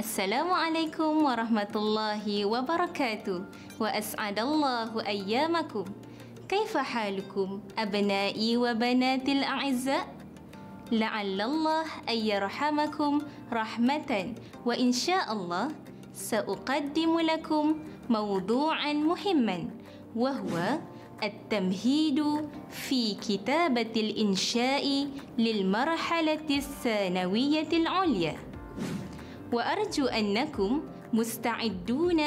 السلام عليكم ورحمة الله وبركاته وأسعد الله أيامكم كيف حالكم أبنائي وبناتي الأعزاء؟ لعل الله أن يرحمكم رحمة وإن شاء الله سأقدم لكم موضوعا مهما وهو التمهيد في كتابة الإنشاء للمرحلة الثانوية العليا وأرجو أنكم مستعدون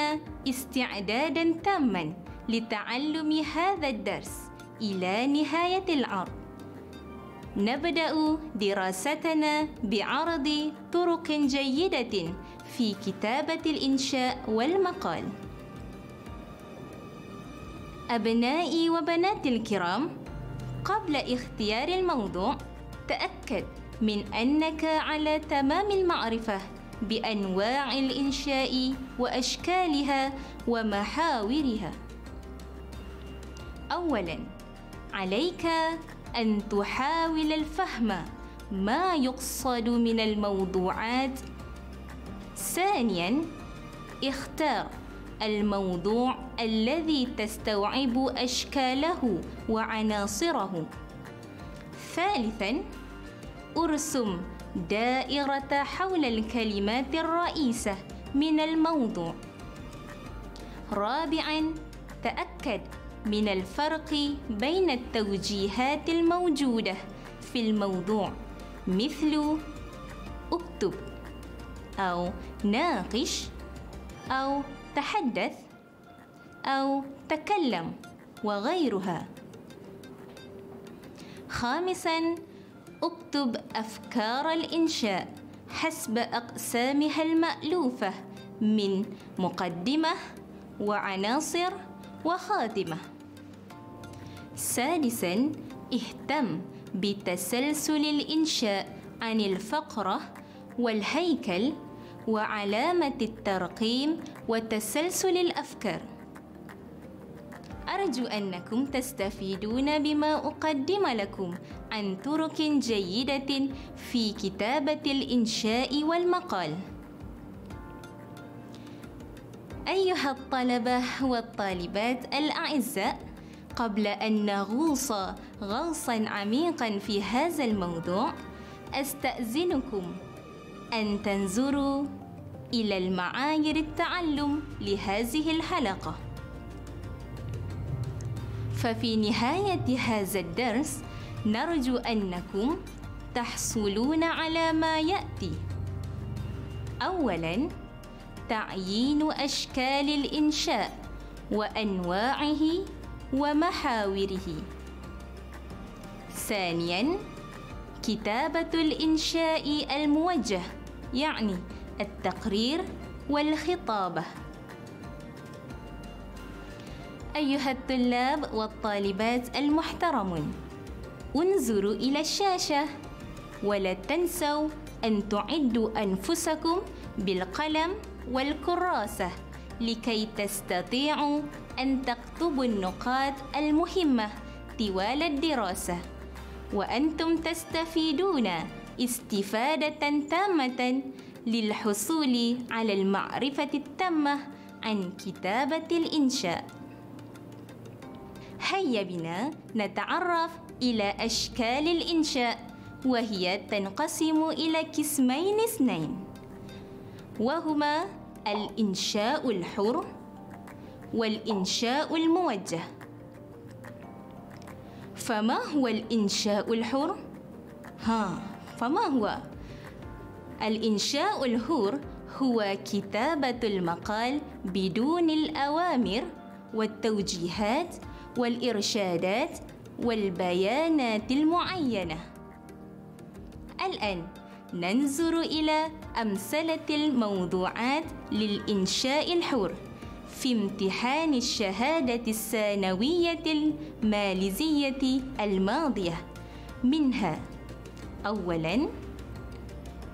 استعدادا تاما لتعلم هذا الدرس إلى نهاية العرض. نبدأ دراستنا بعرض طرق جيدة في كتابة الإنشاء والمقال. أبنائي وبناتي الكرام قبل اختيار الموضوع تأكد من أنك على تمام المعرفة. بأنواع الإنشاء وأشكالها ومحاورها. أولاً عليك أن تحاول الفهم ما يقصد من الموضوعات. ثانياً اختار الموضوع الذي تستوعب أشكاله وعناصره. ثالثاً ارسم دائرة حول الكلمات الرئيسة من الموضوع. رابعاً تأكد من الفرق بين التوجيهات الموجودة في الموضوع مثل اكتب أو ناقش أو تحدث أو تكلم وغيرها. خامساً أكتب أفكار الإنشاء حسب أقسامها المألوفة من مقدمة وعناصر وخاتمة. سادساً اهتم بتسلسل الإنشاء عن الفقرة والهيكل وعلامة الترقيم وتسلسل الأفكار. أرجو أنكم تستفيدون بما أقدم لكم عن طرق جيدة في كتابة الإنشاء والمقال. أيها الطلبة والطالبات الأعزاء قبل أن نغوص غوصا عميقا في هذا الموضوع أستأذنكم أن تنظروا إلى المعايير التعلم لهذه الحلقة. ففي نهاية هذا الدرس نرجو أنكم تحصلون على ما يأتي. أولاً تعيين أشكال الإنشاء وأنواعه ومحاوره. ثانياً كتابة الإنشاء الموجه يعني التقرير والخطابة. أيها الطلاب والطالبات المحترمون انظروا إلى الشاشة. ولا تنسوا أن تعدوا أنفسكم بالقلم والكراسة لكي تستطيعوا أن تكتبوا النقاط المهمة طوال الدراسة. وأنتم تستفيدون استفادة تامة للحصول على المعرفة التامة عن كتابة الإنشاء. هيا بنا نتعرف إلى أشكال الإنشاء وهي تنقسم إلى قسمين اثنين وهما الإنشاء الحر والإنشاء الموجه فما هو الإنشاء الحر؟ ها فما هو؟ الإنشاء الحر هو كتابة المقال بدون الأوامر والتوجيهات والإرشادات والبيانات المعينة. الآن ننظر إلى أمثلة الموضوعات للإنشاء الحر في امتحان الشهادة الثانوية الماليزية الماضية. منها أولاً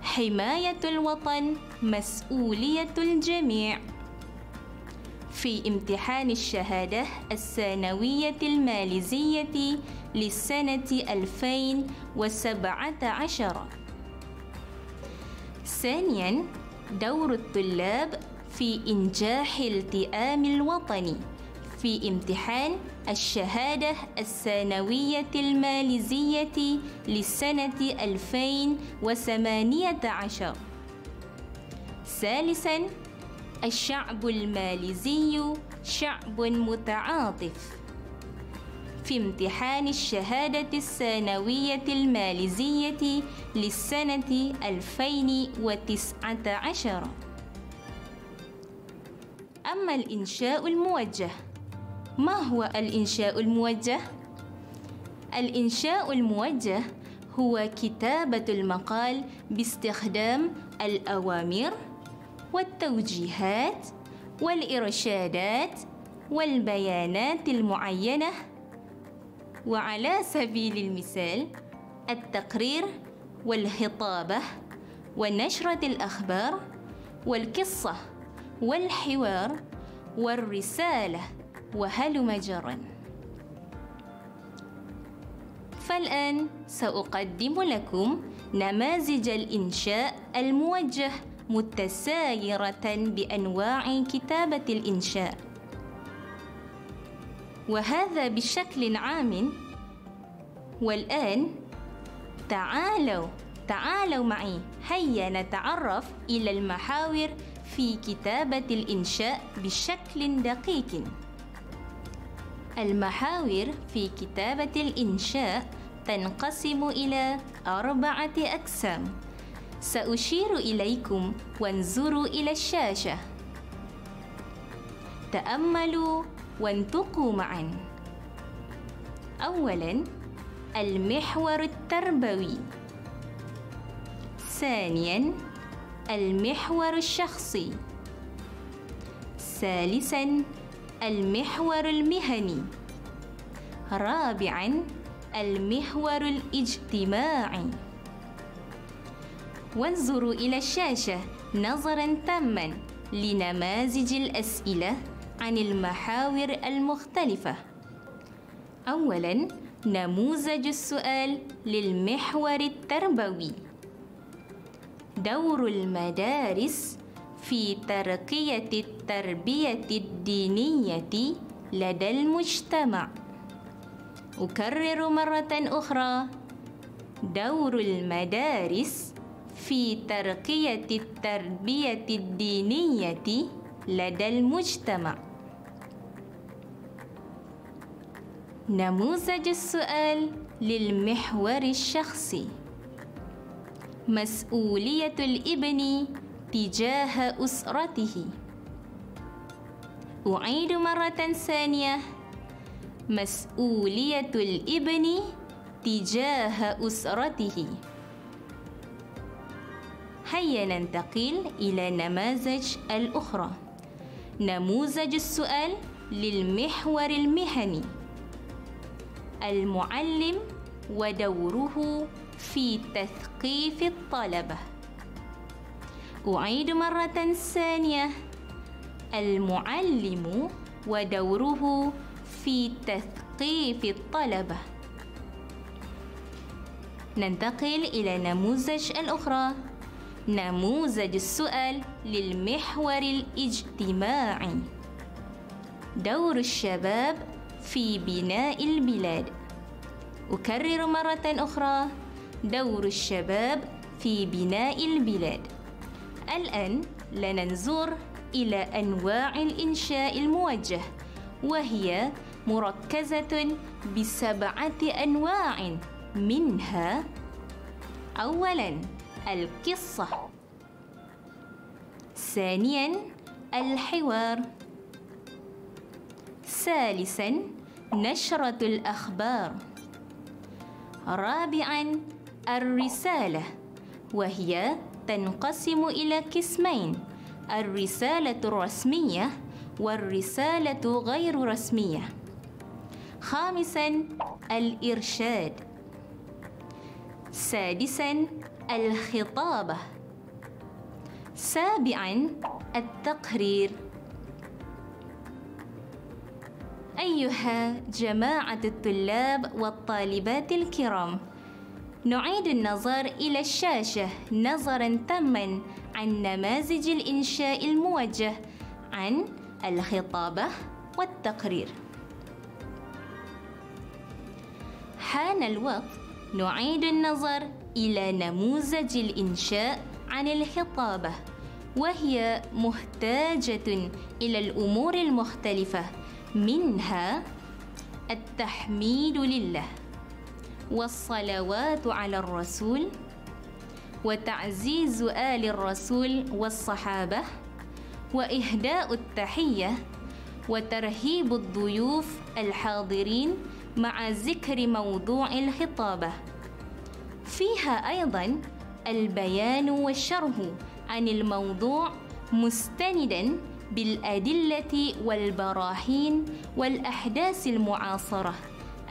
حماية الوطن مسؤولية الجميع. في امتحان الشهادة الثانوية الماليزية للسنة 2017 ثانياً دور الطلاب في إنجاح التئام الوطني في امتحان الشهادة الثانوية الماليزية للسنة 2018 ثالثاً الشعب الماليزي شعب متعاطف في امتحان الشهادة الثانوية الماليزية للسنة 2019 أما الإنشاء الموجه ما هو الإنشاء الموجه؟ الإنشاء الموجه هو كتابة المقال باستخدام الأوامر والتوجيهات والإرشادات والبيانات المعينة. وعلى سبيل المثال التقرير والخطابة ونشرة الأخبار والقصة والحوار والرسالة وهلم جرا فالآن سأقدم لكم نماذج الإنشاء الموجه. متسايرة بأنواع كتابة الإنشاء. وهذا بشكل عام والآن تعالوا تعالوا معي. هيا نتعرف إلى المحاور في كتابة الإنشاء بشكل دقيق. المحاور في كتابة الإنشاء تنقسم إلى أربعة أقسام. سأشير إليكم وانظروا إلى الشاشة. تأملوا وانطقوا معا. أولا المحور التربوي. ثانيا المحور الشخصي. ثالثا المحور المهني. رابعا المحور الاجتماعي. وانظروا إلى الشاشة نظرا تاما لنماذج الأسئلة عن المحاور المختلفة. أولا نموذج السؤال للمحور التربوي. دور المدارس في ترقية التربية الدينية لدى المجتمع. أكرر مرة أخرى. دور المدارس في ترقية التربية الدينية لدى المجتمع. نموذج السؤال للمحور الشخصي. مسؤولية الإبن تجاه أسرته. أعيد مرة ثانية. مسؤولية الإبن تجاه أسرته. هيا ننتقل إلى نماذج الأخرى. نموذج السؤال للمحور المهني. المعلم ودوره في تثقيف الطلبة. أعيد مرة ثانية. المعلم ودوره في تثقيف الطلبة. ننتقل إلى نموذج الأخرى. نموذج السؤال للمحور الاجتماعي. دور الشباب في بناء البلاد. أكرر مرة أخرى دور الشباب في بناء البلاد. الآن لننظر إلى أنواع الإنشاء الموجه وهي مركزة بسبعة أنواع منها أولاً القصة. ثانيا الحوار. ثالثا نشرة الأخبار. رابعا الرسالة. وهي تنقسم إلى قسمين الرسالة الرسمية والرسالة غير رسمية. خامسا الإرشاد. سادسا الخطابة. سابعا التقرير. أيها جماعة الطلاب والطالبات الكرام نعيد النظر إلى الشاشة نظرا تاما عن نماذج الإنشاء الموجه عن الخطابة والتقرير. حان الوقت نعيد النظر إلى نموذج الإنشاء عن الخطابة وهي محتاجة إلى الأمور المختلفة منها التحميد لله والصلوات على الرسول وتعزيز آل الرسول والصحابة وإهداء التحية وترهيب الضيوف الحاضرين مع ذكر موضوع الخطابة. فيها أيضا البيان والشرح عن الموضوع مستندا بالأدلة والبراهين والأحداث المعاصرة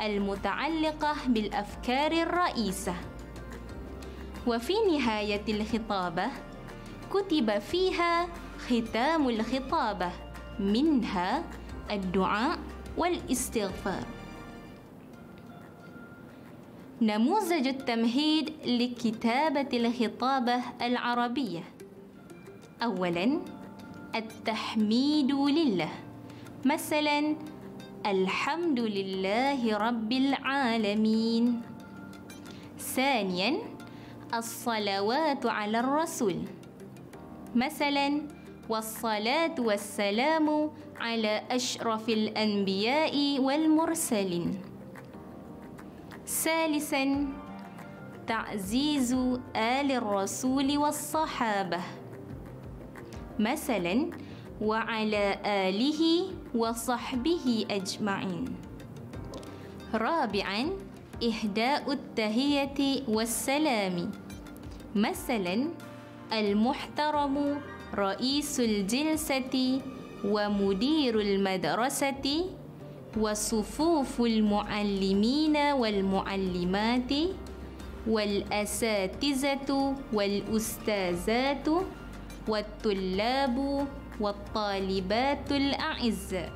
المتعلقة بالأفكار الرئيسة. وفي نهاية الخطابة كتب فيها ختام الخطابة منها الدعاء والاستغفار. نموذج التمهيد لكتابة الخطابة العربية. أولاً التحميد لله. مثلاً الحمد لله رب العالمين. ثانياً الصلوات على الرسول. مثلاً والصلاة والسلام على أشرف الأنبياء والمرسلين. ثالثا تعزيز آل الرسول والصحابة. مثلا وعلى آله وصحبه أجمعين. رابعا إهداء التهية والسلام. مثلا المحترم رئيس الجلسة ومدير المدرسة وصفوف المعلمين والمعلمات والأساتذة والأستاذات والطلاب والطالبات الأعزاء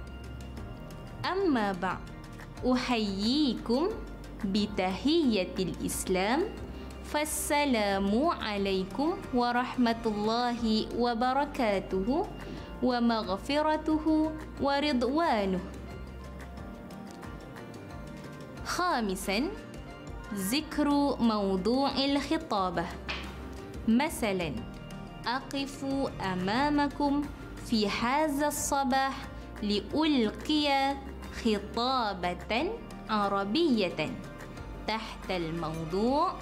أما بعد أحييكم بتحية الإسلام. فالسلام عليكم ورحمة الله وبركاته ومغفرته ورضوانه. خامسا ذكر موضوع الخطابة. مثلا أقف أمامكم في هذا الصباح لألقي خطابة عربية. تحت الموضوع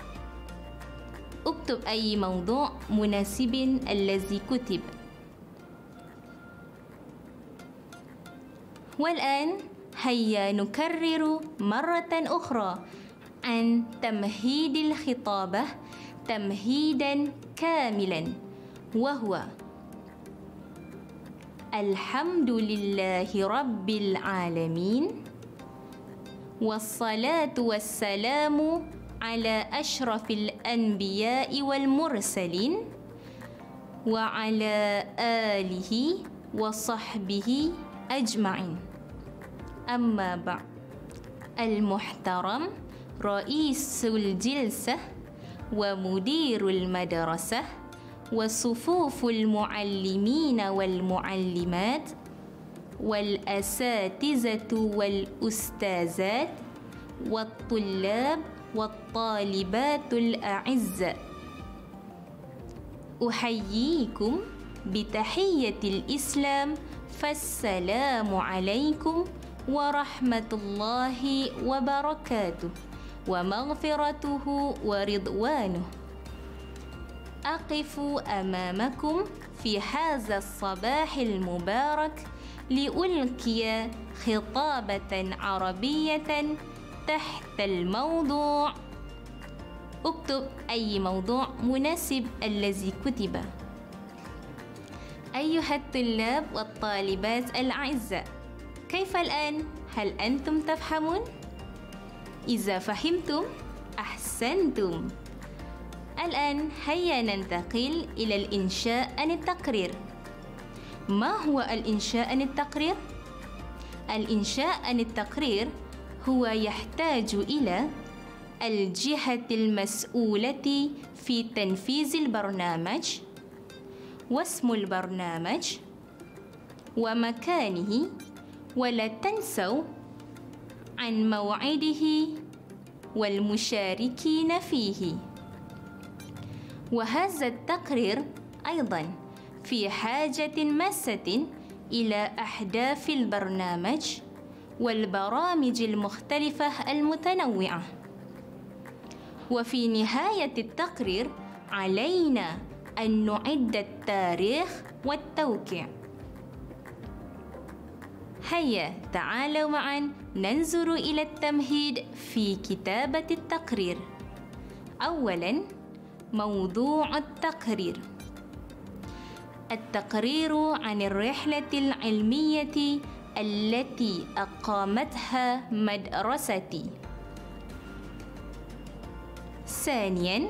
اكتب أي موضوع مناسب الذي كتب. والآن هيا نكرر مرة أخرى. عن تمهيد الخطابة تمهيدا كاملا وهو الحمد لله رب العالمين والصلاة والسلام على أشرف الأنبياء والمرسلين وعلى آله وصحبه أجمعين. أما بعد المحترم رئيس الجلسة ومدير المدرسة وصفوف المعلمين والمعلمات والأساتذة والأستاذات والطلاب والطالبات الأعزاء أحييكم بتحية الإسلام فالسلام عليكم ورحمة الله وبركاته ومغفرته ورضوانه. أقف أمامكم في هذا الصباح المبارك لألقي خطابة عربية تحت الموضوع. اكتب أي موضوع مناسب الذي كتب. أيها الطلاب والطالبات الأعزاء كيف الآن؟ هل أنتم تفهمون؟ إذا فهمتم أحسنتم الآن هيا ننتقل إلى الإنشاء عن التقرير ما هو الإنشاء عن التقرير؟ الإنشاء عن التقرير هو يحتاج إلى الجهة المسؤولة في تنفيذ البرنامج واسم البرنامج ومكانه ولا تنسوا عن موعده والمشاركين فيه. وهذا التقرير أيضا في حاجة ماسة إلى أهداف البرنامج والبرامج المختلفة المتنوعة. وفي نهاية التقرير علينا أن نعد التاريخ والتوقيع. هيا تعالوا معا ننظر إلى التمهيد في كتابة التقرير. أولاً موضوع التقرير. التقرير عن الرحلة العلمية التي أقامتها مدرستي. ثانياً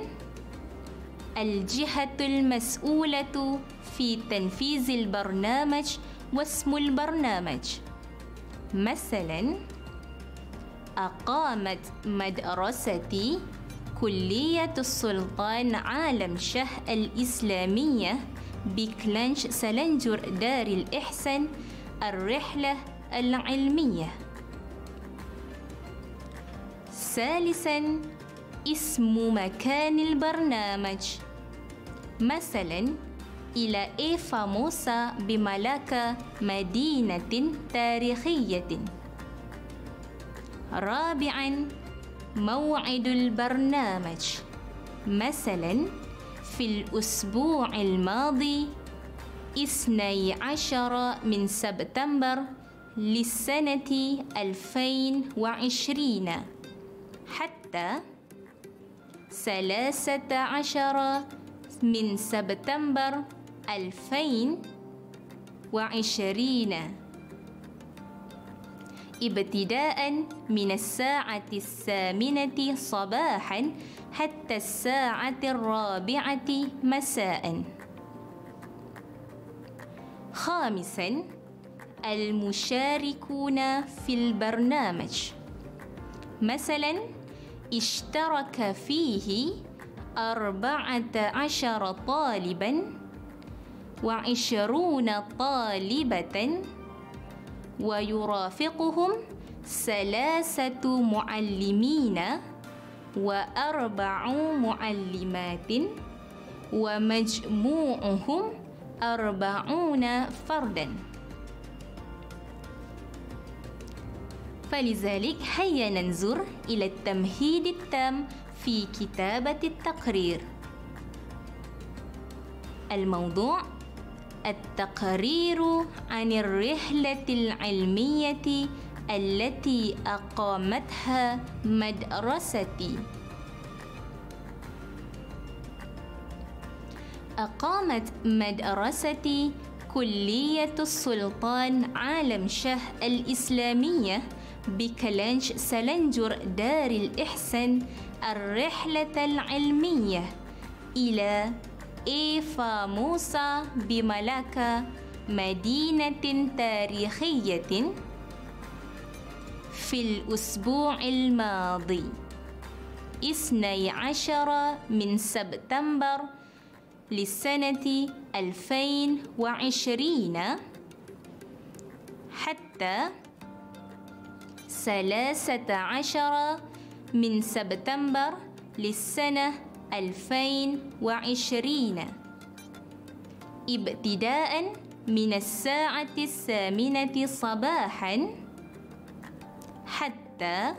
الجهة المسؤولة في تنفيذ البرنامج واسم البرنامج. مثلا أقامت مدرستي كلية السلطان عالم شه الإسلامية بكلانش سلنجر دار الإحسان الرحلة العلمية. ثالثا اسم مكان البرنامج. مثلا إلى إيفا موسى بملاكا مدينة تاريخية. رابعا موعد البرنامج. مثلا في الأسبوع الماضي اثني عشر من سبتمبر للسنة 2020 حتى ثلاثة عشر من سبتمبر 2020 ابتداء من الساعة الثامنة صباحا حتى الساعة الرابعة مساء. خامسا المشاركون في البرنامج. مثلا اشترك فيه أربعة عشر طالبا وعشرون طالبة ويرافقهم ثلاثة معلمين وأربع معلمات ومجموعهم أربعون فردا. فلذلك هيا ننظر إلى التمهيد التام في كتابة التقرير. الموضوع التقرير عن الرحلة العلمية التي أقامتها مدرستي. أقامت مدرستي كلية السلطان عالم شه الإسلامية بكلانش سلنجر دار الإحسان الرحلة العلمية إلى إيفا موسى بملاكا مدينة تاريخية في الأسبوع الماضي اثني عشر من سبتمبر للسنة 2020 حتى ثلاثة عشر من سبتمبر للسنة 2020 ابتداء من الساعة الثامنة صباحا حتى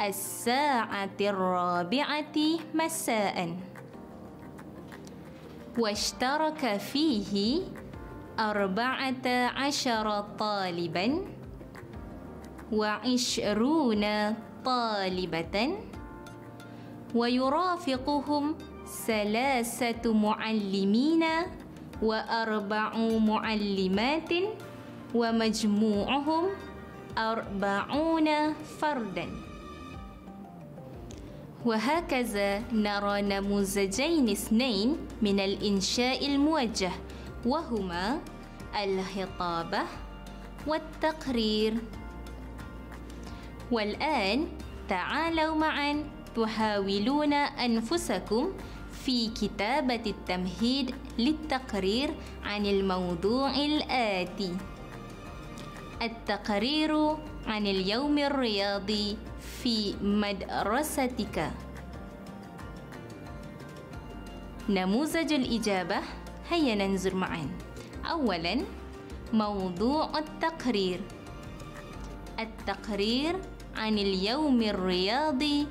الساعة الرابعة مساء. واشترك فيه أربعة عشر طالبا وعشرون طالبة. ويرافقهم ثلاثة معلمين وأربع معلمات ومجموعهم أربعون فردا. وهكذا نرى نموذجين اثنين من الإنشاء الموجه وهما الخطابة والتقرير. والآن تعالوا معا. تحاولون أنفسكم في كتابة التمهيد للتقرير عن الموضوع الآتي. التقرير عن اليوم الرياضي في مدرستك. نموذج الإجابة. هيا ننظر معا. أولا موضوع التقرير. التقرير عن اليوم الرياضي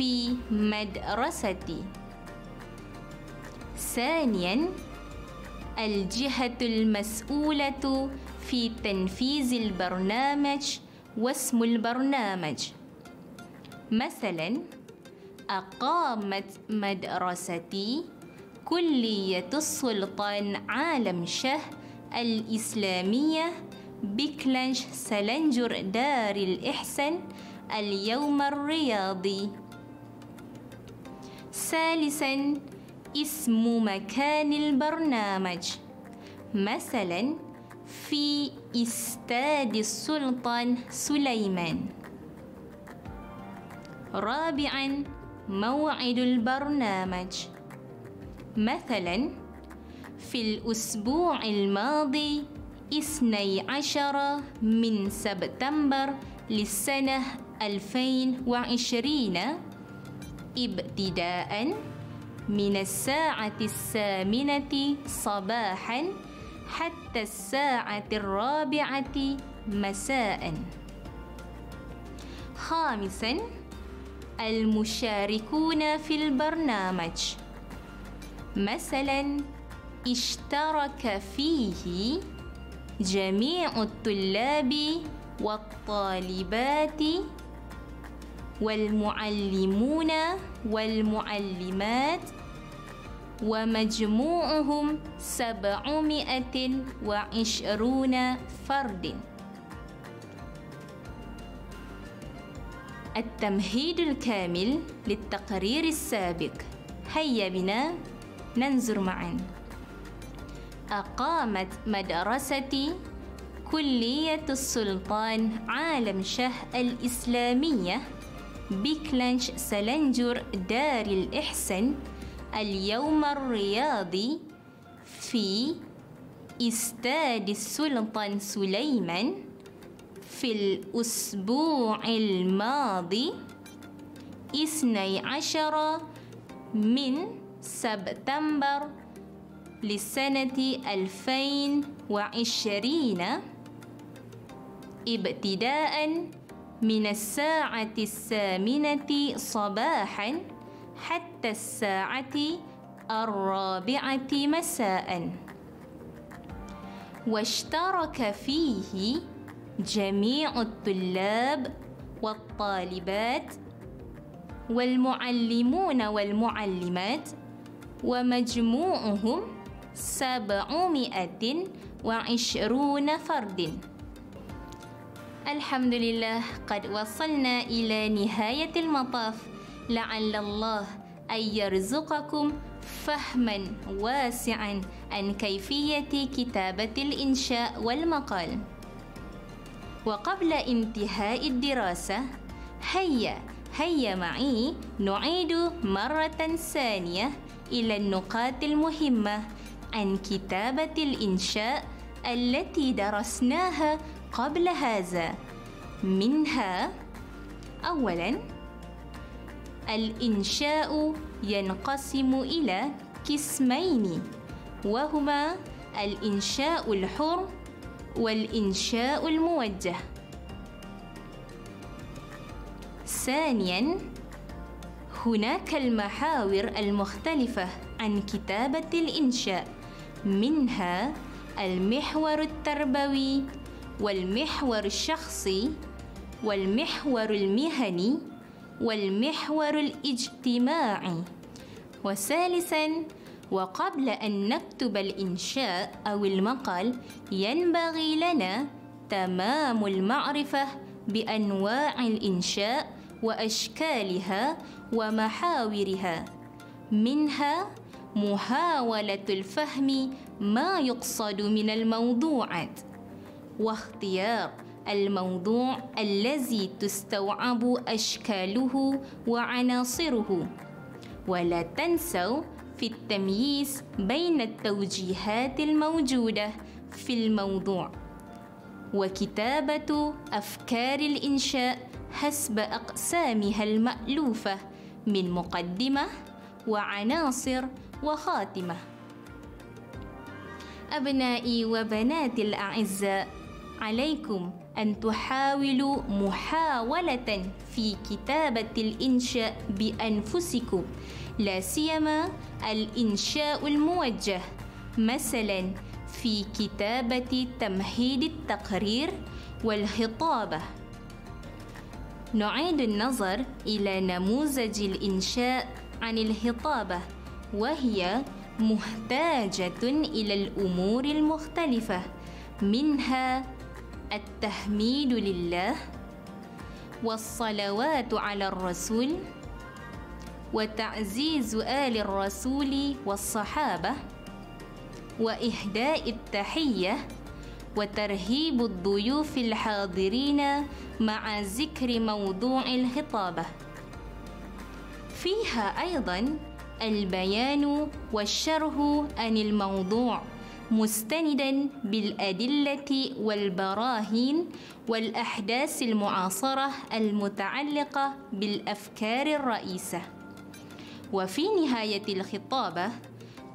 في مدرستي. ثانيا الجهة المسؤولة في تنفيذ البرنامج واسم البرنامج. مثلا أقامت مدرستي كلية السلطان عالم شه الإسلامية بكلنش سلنجر دار الإحسان اليوم الرياضي. ثالثا اسم مكان البرنامج. مثلا في استاد السلطان سليمان. رابعا موعد البرنامج. مثلا في الأسبوع الماضي اثني عشر من سبتمبر للسنة 2020 ابتداء من الساعة الثامنة صباحا حتى الساعة الرابعة مساء. خامسا المشاركون في البرنامج. مثلا اشترك فيه جميع الطلاب والطالبات والمعلمون والمعلمات ومجموعهم سبعمائة وعشرون فرد. التمهيد الكامل للتقرير السابق. هيا بنا ننظر معا. أقامت مدرستي كلية السلطان عالم شه الإسلامية. بكلنش سلنجر دار الإحسان اليوم الرياضي في استاد السلطان سليمان في الأسبوع الماضي اثني عشر من سبتمبر لسنة 2020 ابتداء من الساعة الثامنة صباحا حتى الساعة الرابعة مساء. واشترك فيه جميع الطلاب والطالبات والمعلمون والمعلمات ومجموعهم سبعمائة وعشرون فرد. الحمد لله قد وصلنا إلى نهاية المطاف. لعل الله أن يرزقكم فهما واسعا عن كيفية كتابة الإنشاء والمقال. وقبل انتهاء الدراسة هيا هيا معي نعيد مرة ثانية إلى النقاط المهمة عن كتابة الإنشاء التي درسناها قبل هذا. منها أولاً الإنشاء ينقسم إلى قسمين وهما الإنشاء الحر والإنشاء الموجه. ثانياً هناك المحاور المختلفة عن كتابة الإنشاء منها المحور التربوي والمحور الشخصي والمحور المهني والمحور الاجتماعي. وثالثا وقبل أن نكتب الإنشاء أو المقال ينبغي لنا تمام المعرفة بأنواع الإنشاء وأشكالها ومحاورها. منها محاولة الفهم ما يقصد من الموضوعات. واختيار الموضوع الذي تستوعب أشكاله وعناصره. ولا تنسوا في التمييز بين التوجيهات الموجودة في الموضوع. وكتابة أفكار الإنشاء حسب أقسامها المألوفة من مقدمة وعناصر وخاتمة. أبنائي وبناتي الأعزاء عليكم أن تحاولوا محاولة في كتابة الإنشاء بأنفسكم لا سيما الإنشاء الموجه. مثلا في كتابة تمهيد التقرير والخطابة. نعيد النظر إلى نموذج الإنشاء عن الخطابة وهي محتاجة إلى الأمور المختلفة منها التحميد لله والصلوات على الرسول وتعزيز آل الرسول والصحابة وإهداء التحية وترهيب الضيوف الحاضرين مع ذكر موضوع الخطابة. فيها أيضا البيان والشرح عن الموضوع. مستندا بالأدلة والبراهين والأحداث المعاصرة المتعلقة بالأفكار الرئيسة. وفي نهاية الخطابة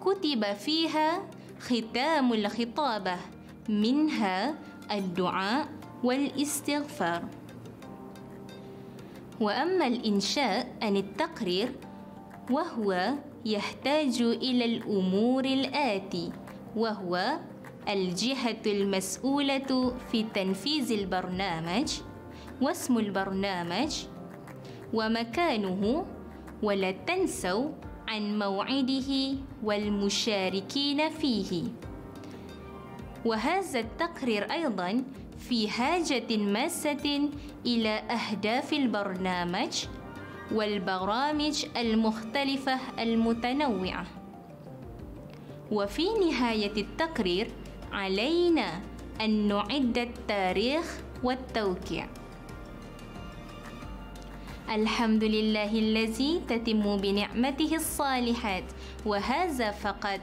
كتب فيها ختام الخطابة منها الدعاء والاستغفار. وأما الإنشاء عن التقرير وهو يحتاج إلى الأمور الآتي وهو الجهة المسؤولة في تنفيذ البرنامج واسم البرنامج ومكانه ولا تنسوا عن موعده والمشاركين فيه. وهذا التقرير أيضا في حاجة ماسة إلى أهداف البرنامج والبرامج المختلفة المتنوعة. وفي نهاية التقرير علينا أن نعد التاريخ والتوقيع. الحمد لله الذي تتم بنعمته الصالحات وهذا فقط.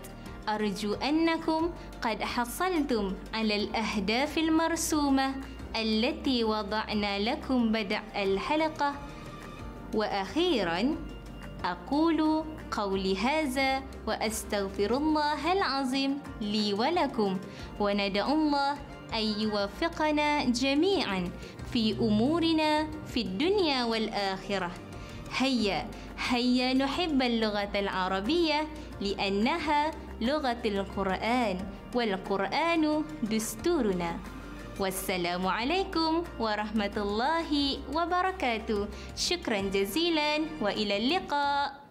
أرجو أنكم قد حصلتم على الأهداف المرسومة التي وضعنا لكم بدء الحلقة. وأخيرا أقول قولي هذا وأستغفر الله العظيم لي ولكم. وندعو الله أن يوفقنا جميعا في أمورنا في الدنيا والآخرة. هيا هيا نحب اللغة العربية لأنها لغة القرآن والقرآن دستورنا. والسلام عليكم ورحمة الله وبركاته. شكرا جزيلا وإلى اللقاء.